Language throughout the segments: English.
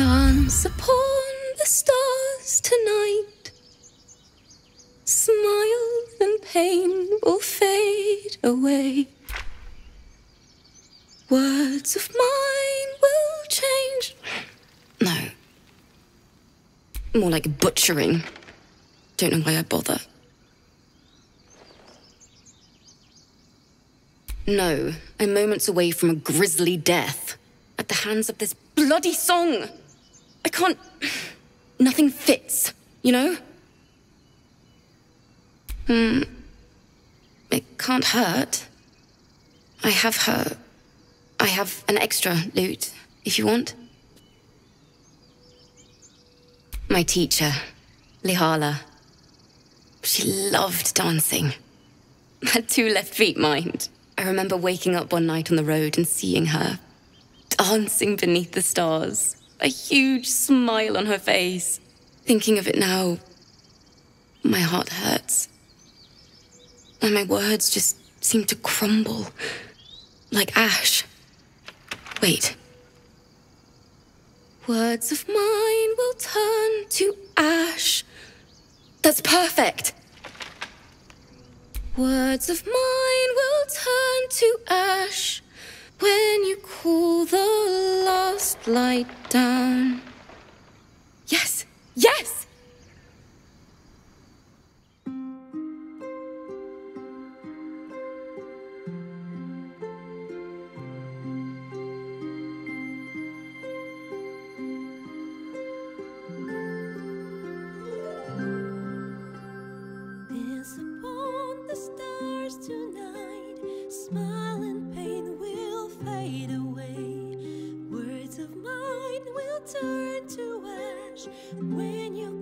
Dance upon the stars tonight. Smile and pain will fade away. Words of mine will change. No. More like butchering. Don't know why I bother. No, I'm moments away from a grisly death. At the hands of this bloody song! I can't. Nothing fits, you know? Hmm. It can't hurt. I have her. I have an extra lute, if you want. My teacher, Lihala. She loved dancing. Had two left feet, mind. I remember waking up one night on the road and seeing her dancing beneath the stars, a huge smile on her face. Thinking of it now, my heart hurts. And my words just seem to crumble like ash. Wait. Words of mine will turn to ash. That's perfect. Words of mine will turn to ash when you light down. Turn to ash. When you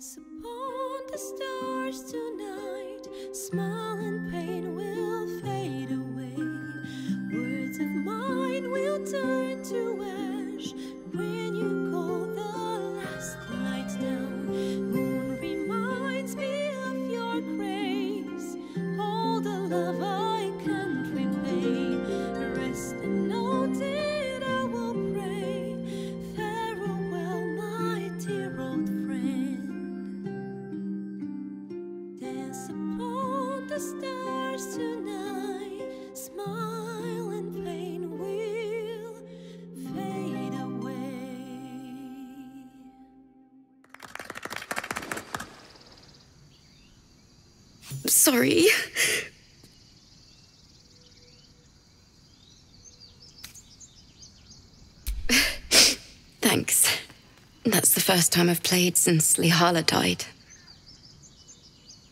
Upon the stars tonight. Smile and pain will fade away. Words of mine will turn Sorry. Thanks. That's the first time I've played since Lihala died.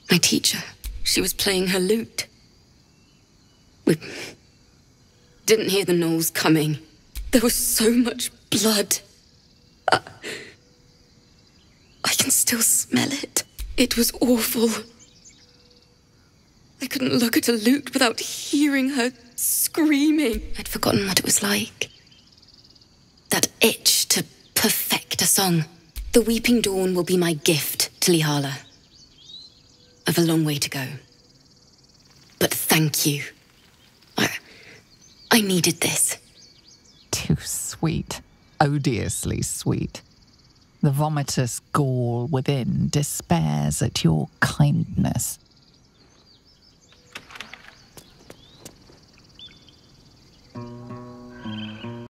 My teacher, she was playing her lute. We didn't hear the gnolls coming. There was so much blood. Uh, I can still smell it. It was awful. I couldn't look at a lute without hearing her screaming. I'd forgotten what it was like. That itch to perfect a song. The Weeping Dawn will be my gift to Lihala. I've a long way to go. But thank you. I, I needed this. Too sweet. Odiously sweet. The vomitous gall within despairs at your kindness.